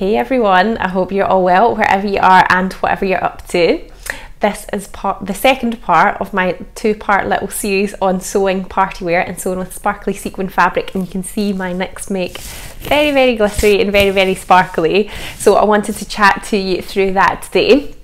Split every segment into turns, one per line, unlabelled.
Hey everyone, I hope you're all well wherever you are and whatever you're up to. This is part the second part of my two-part little series on sewing party wear and sewing with sparkly sequin fabric and you can see my next make very very glittery and very very sparkly so I wanted to chat to you through that today.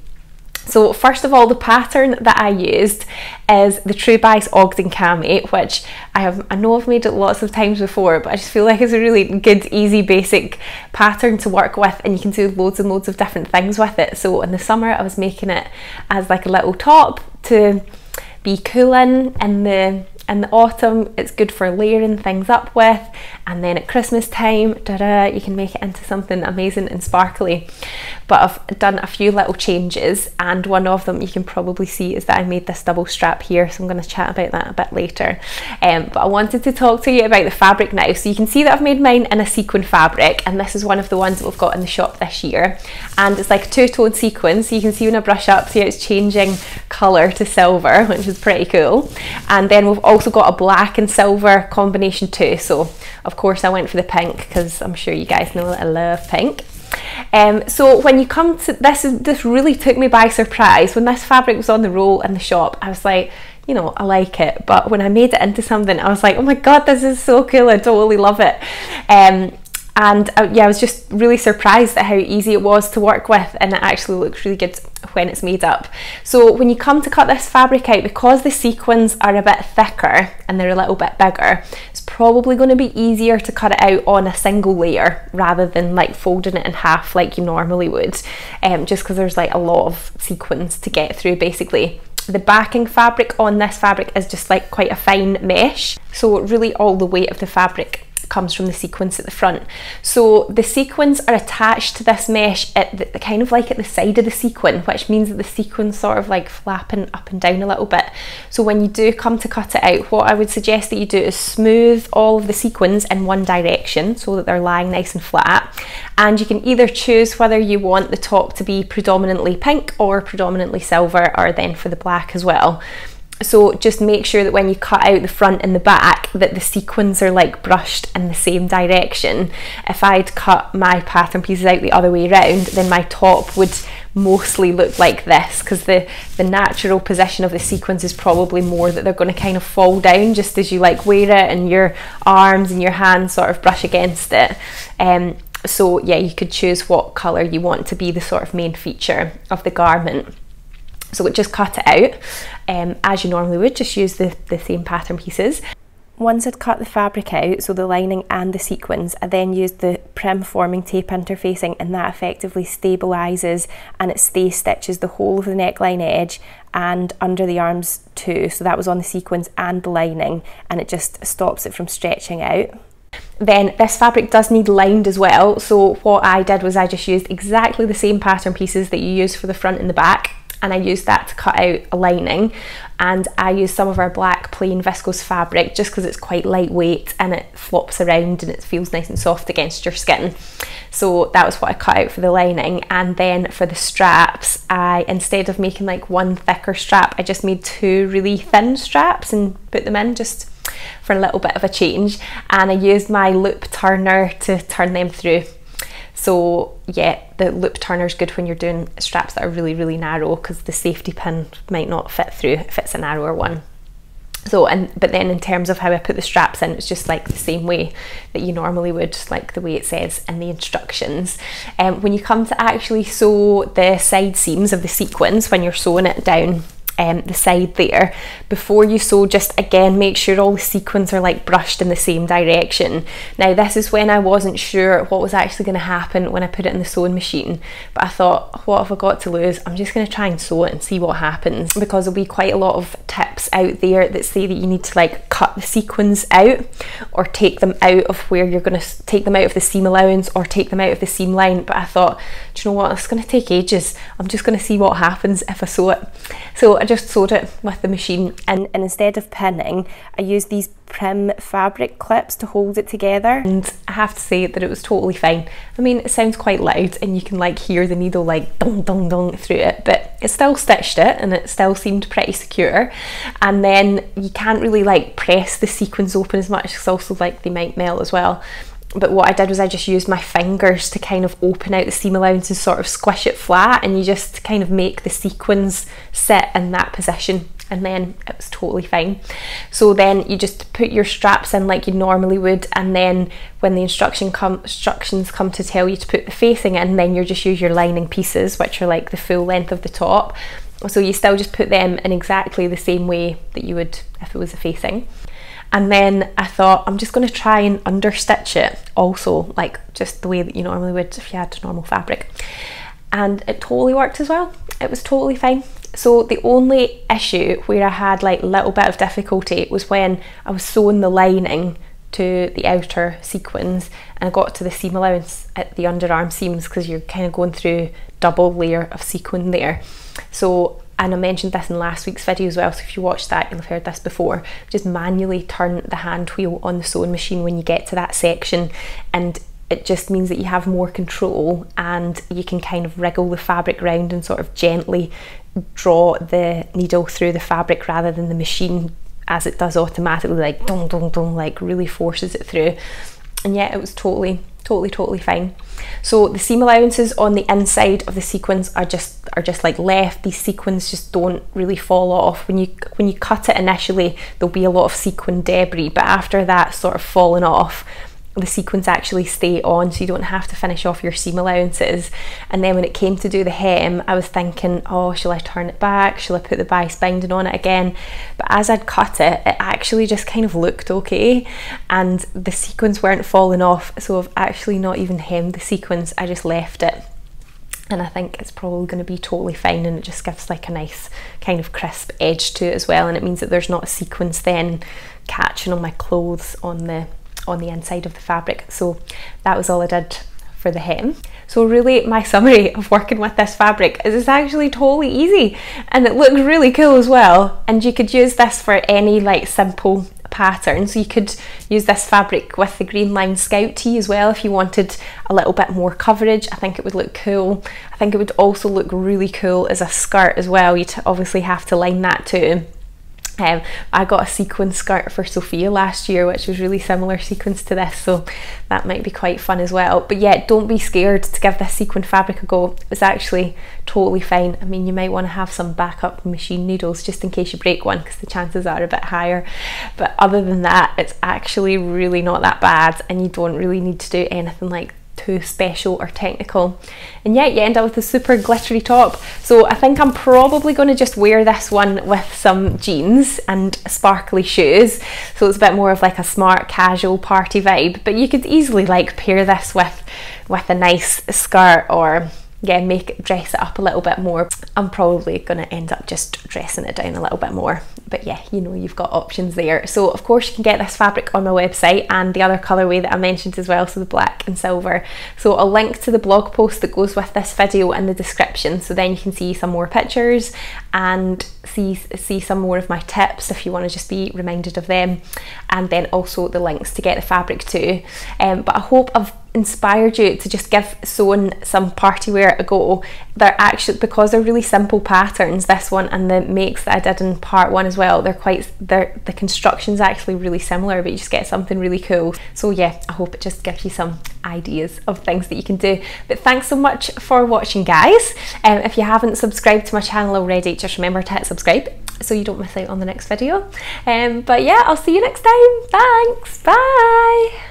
So first of all, the pattern that I used is the True Bias Ogden Cami, which I have I know I've made it lots of times before, but I just feel like it's a really good, easy, basic pattern to work with, and you can do loads and loads of different things with it. So in the summer, I was making it as like a little top to be cool in in the in the autumn it's good for layering things up with. And then at Christmas time you can make it into something amazing and sparkly. But I've done a few little changes and one of them you can probably see is that I made this double strap here so I'm going to chat about that a bit later. Um, but I wanted to talk to you about the fabric now. So you can see that I've made mine in a sequin fabric and this is one of the ones that we've got in the shop this year. And it's like a two-tone sequin so you can see when I brush up see it's changing colour to silver which is pretty cool. And then we've also got a black and silver combination too so of course I went for the pink because I'm sure you guys know that I love pink um, so when you come to this, this really took me by surprise. When this fabric was on the roll in the shop, I was like, you know, I like it. But when I made it into something, I was like, oh my god, this is so cool. I totally love it. Um, and uh, yeah, I was just really surprised at how easy it was to work with and it actually looks really good when it's made up. So when you come to cut this fabric out, because the sequins are a bit thicker and they're a little bit bigger, it's probably going to be easier to cut it out on a single layer rather than like folding it in half like you normally would, um, just because there's like a lot of sequins to get through basically. The backing fabric on this fabric is just like quite a fine mesh, so really all the weight of the fabric comes from the sequins at the front. So the sequins are attached to this mesh at the, kind of like at the side of the sequin, which means that the sequins sort of like flapping up and down a little bit. So when you do come to cut it out, what I would suggest that you do is smooth all of the sequins in one direction so that they're lying nice and flat. And you can either choose whether you want the top to be predominantly pink or predominantly silver or then for the black as well so just make sure that when you cut out the front and the back that the sequins are like brushed in the same direction. If I'd cut my pattern pieces out the other way around then my top would mostly look like this because the the natural position of the sequins is probably more that they're going to kind of fall down just as you like wear it and your arms and your hands sort of brush against it. Um, so yeah you could choose what colour you want to be the sort of main feature of the garment so just cut it out um, as you normally would, just use the, the same pattern pieces. Once I'd cut the fabric out, so the lining and the sequins, I then used the Prym forming tape interfacing and that effectively stabilises and it stay stitches the whole of the neckline edge and under the arms too. So that was on the sequins and the lining and it just stops it from stretching out. Then this fabric does need lined as well. So what I did was I just used exactly the same pattern pieces that you use for the front and the back and I used that to cut out a lining. And I used some of our black plain viscose fabric just because it's quite lightweight and it flops around and it feels nice and soft against your skin. So that was what I cut out for the lining. And then for the straps I instead of making like one thicker strap I just made two really thin straps and put them in just for a little bit of a change. And I used my loop turner to turn them through so yeah, the loop turner is good when you're doing straps that are really, really narrow because the safety pin might not fit through if it's a narrower one. So, and but then in terms of how I put the straps in, it's just like the same way that you normally would, like the way it says in the instructions. Um, when you come to actually sew the side seams of the sequins, when you're sewing it down um, the side there. Before you sew, just again make sure all the sequins are like brushed in the same direction. Now this is when I wasn't sure what was actually going to happen when I put it in the sewing machine, but I thought, what have I got to lose? I'm just going to try and sew it and see what happens because there'll be quite a lot of tips out there that say that you need to like cut the sequins out or take them out of where you're going to take them out of the seam allowance or take them out of the seam line. But I thought, do you know what? It's going to take ages. I'm just going to see what happens if I sew it. So just sewed it with the machine and, and instead of pinning, I used these Prym fabric clips to hold it together. And I have to say that it was totally fine. I mean, it sounds quite loud and you can like hear the needle like dong dong dong through it, but it still stitched it and it still seemed pretty secure. And then you can't really like press the sequins open as much because also like they might melt as well but what I did was I just used my fingers to kind of open out the seam allowance and sort of squish it flat and you just kind of make the sequins sit in that position and then it was totally fine. So then you just put your straps in like you normally would and then when the instruction come, instructions come to tell you to put the facing in then you just use your lining pieces which are like the full length of the top. So you still just put them in exactly the same way that you would if it was a facing. And then I thought I'm just going to try and understitch it also like just the way that you normally would if you had normal fabric. And it totally worked as well. It was totally fine. So the only issue where I had like a little bit of difficulty was when I was sewing the lining to the outer sequins and I got to the seam allowance at the underarm seams because you're kind of going through double layer of sequin there. So and I mentioned this in last week's video as well, so if you watched that, you'll have heard this before. Just manually turn the hand wheel on the sewing machine when you get to that section, and it just means that you have more control and you can kind of wriggle the fabric round and sort of gently draw the needle through the fabric rather than the machine as it does automatically like dong dong dong like really forces it through and yeah it was totally totally totally fine. So the seam allowances on the inside of the sequins are just are just like left. These sequins just don't really fall off. When you when you cut it initially there'll be a lot of sequin debris but after that sort of falling off the sequins actually stay on so you don't have to finish off your seam allowances. And then when it came to do the hem I was thinking oh shall I turn it back? Shall I put the bias binding on it again? But as I'd cut it it actually just kind of looked okay. And the sequins weren't falling off so I've actually not even hemmed the sequins I just left it. And I think it's probably going to be totally fine and it just gives like a nice kind of crisp edge to it as well. And it means that there's not a sequence then catching on my clothes on the on the inside of the fabric. So that was all I did for the hem. So really my summary of working with this fabric is it's actually totally easy and it looks really cool as well. And you could use this for any like simple pattern. So you could use this fabric with the Grainline scout tee as well if you wanted a little bit more coverage. I think it would look cool. I think it would also look really cool as a skirt as well. You'd obviously have to line that too. Um, I got a sequin skirt for Sophia last year, which was really similar sequins to this, so that might be quite fun as well. But yeah, don't be scared to give this sequin fabric a go. It's actually totally fine. I mean, you might want to have some backup machine needles just in case you break one, because the chances are a bit higher. But other than that, it's actually really not that bad, and you don't really need to do anything like too special or technical. And yet you end up with a super glittery top. So I think I'm probably going to just wear this one with some jeans and sparkly shoes. So it's a bit more of like a smart casual party vibe. But you could easily like pair this with, with a nice skirt or yeah, make dress it up a little bit more. I'm probably going to end up just dressing it down a little bit more. But yeah, you know, you've got options there. So of course you can get this fabric on my website and the other colourway that I mentioned as well, so the black and silver. So I'll link to the blog post that goes with this video in the description. So then you can see some more pictures and see, see some more of my tips if you want to just be reminded of them. And then also the links to get the fabric too. Um, but I hope I've inspired you to just give sewing some party wear a go. They're actually because they're really simple patterns, this one and the makes that I did in part one as well, they're quite they're the construction's actually really similar, but you just get something really cool. So yeah, I hope it just gives you some ideas of things that you can do. But thanks so much for watching guys. Um, if you haven't subscribed to my channel already, just remember to hit subscribe so you don't miss out on the next video. Um, but yeah, I'll see you next time. Thanks. Bye.